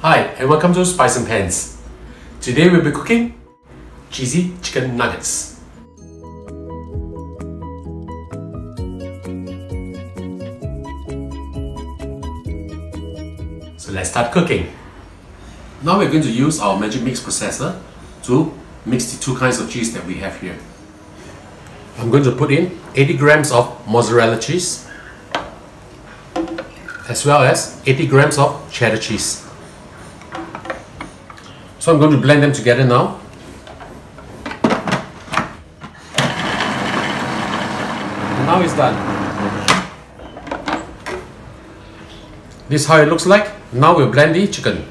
Hi and welcome to Spice and Pans. Today we'll be cooking cheesy chicken nuggets. So let's start cooking. Now we're going to use our Magic Mix processor to mix the two kinds of cheese that we have here. I'm going to put in 80 grams of mozzarella cheese as well as 80 grams of cheddar cheese. So I'm going to blend them together now. And now it's done. This is how it looks like. Now we'll blend the chicken.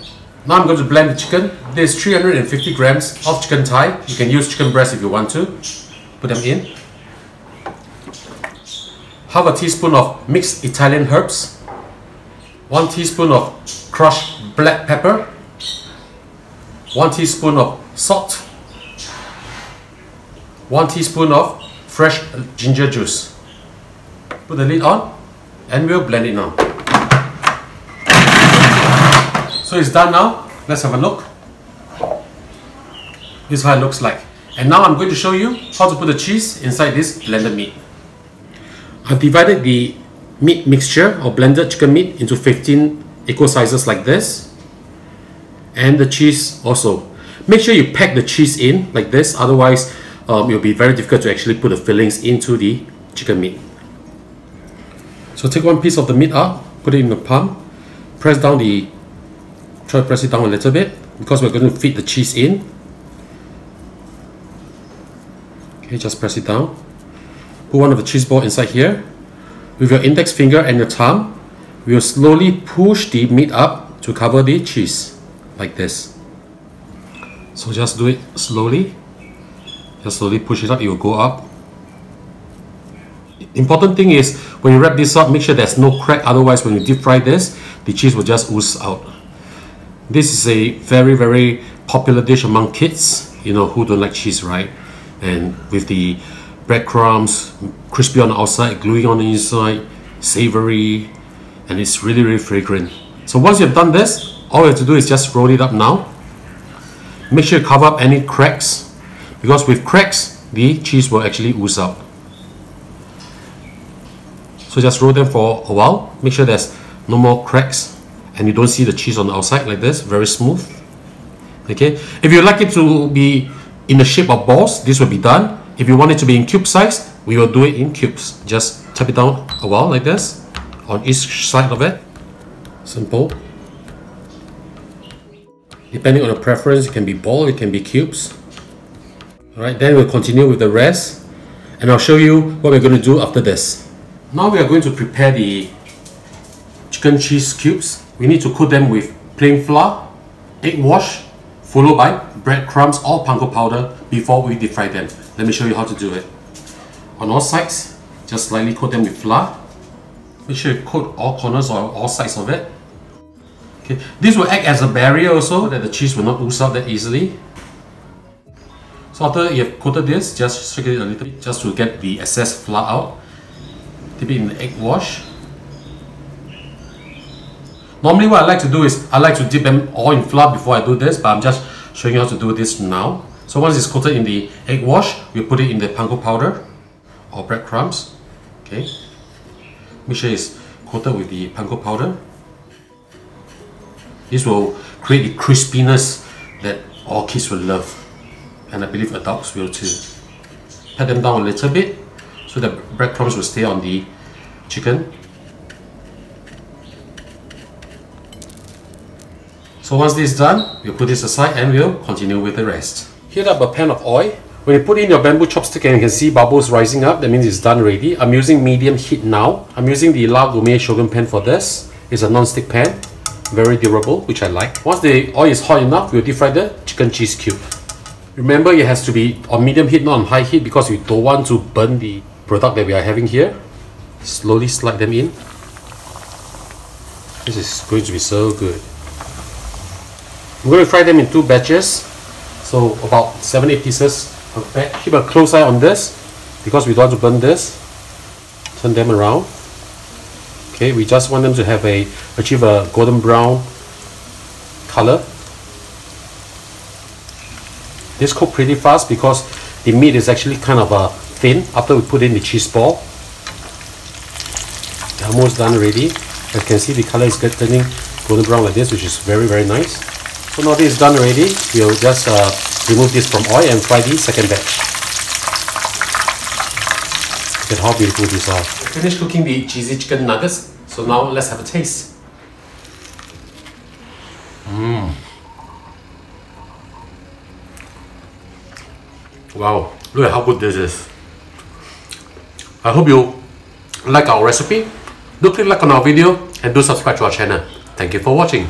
Now I'm going to blend the chicken. There's 350 grams of chicken thigh. You can use chicken breast if you want to. Put them in. Half a teaspoon of mixed Italian herbs. 1 teaspoon of crushed black pepper. 1 teaspoon of salt, 1 teaspoon of fresh ginger juice. Put the lid on and we'll blend it now. So it's done now. Let's have a look. This is how it looks like. And now I'm going to show you how to put the cheese inside this blended meat. I've divided the meat mixture or blended chicken meat into 15 equal sizes like this and the cheese also. Make sure you pack the cheese in like this, otherwise um, it will be very difficult to actually put the fillings into the chicken meat. So take one piece of the meat out, put it in the palm, press down the, try to press it down a little bit because we're going to feed the cheese in. Okay, just press it down. Put one of the cheese ball inside here. With your index finger and your thumb, we will slowly push the meat up to cover the cheese like this. So just do it slowly. Just slowly push it up. It will go up. Important thing is when you wrap this up make sure there's no crack. Otherwise when you deep fry this the cheese will just ooze out. This is a very very popular dish among kids you know who don't like cheese right? And with the breadcrumbs crispy on the outside gluey on the inside savory and it's really really fragrant. So once you've done this all you have to do is just roll it up now. Make sure you cover up any cracks because with cracks the cheese will actually ooze out. So just roll them for a while. Make sure there's no more cracks and you don't see the cheese on the outside like this. Very smooth. Okay? If you like it to be in the shape of balls this will be done. If you want it to be in cube size we will do it in cubes. Just tap it down a while like this on each side of it. Simple Depending on the preference, it can be ball, it can be cubes. Alright, then we'll continue with the rest and I'll show you what we're going to do after this. Now we are going to prepare the chicken cheese cubes. We need to coat them with plain flour, egg wash, followed by breadcrumbs or panko powder before we deep fry them. Let me show you how to do it. On all sides, just slightly coat them with flour. Make sure you coat all corners or all sides of it. Okay. This will act as a barrier also that the cheese will not ooze out that easily. So after you have coated this, just shake it a little bit just to get the excess flour out. Dip it in the egg wash. Normally what I like to do is I like to dip them all in flour before I do this, but I'm just showing you how to do this now. So once it's coated in the egg wash, we put it in the panko powder or breadcrumbs. Okay. Make sure it's coated with the panko powder. This will create the crispiness that all kids will love and I believe adults will too. Pat them down a little bit so the breadcrumbs will stay on the chicken. So once this is done, we'll put this aside and we'll continue with the rest. Heat up a pan of oil. When you put in your bamboo chopstick and you can see bubbles rising up, that means it's done ready. I'm using medium heat now. I'm using the La Gourmet Shogun pan for this. It's a non-stick pan very durable which I like. Once the oil is hot enough we'll deep fry the chicken cheese cube. Remember it has to be on medium heat not on high heat because we don't want to burn the product that we are having here. Slowly slide them in. This is going to be so good. I'm going to fry them in two batches. So about 7-8 pieces. Per batch keep a close eye on this because we don't want to burn this. Turn them around Okay, we just want them to have a achieve a golden brown color. This cook pretty fast because the meat is actually kind of uh, thin after we put in the cheese ball. Almost done already. As you can see the color is turning golden brown like this which is very very nice. So now this is done already, we'll just uh, remove this from oil and fry the second batch. Look at how beautiful these are. Finished cooking the cheesy chicken nuggets, so now let's have a taste. Mmm. Wow, look at how good this is. I hope you like our recipe. Do click like on our video and do subscribe to our channel. Thank you for watching.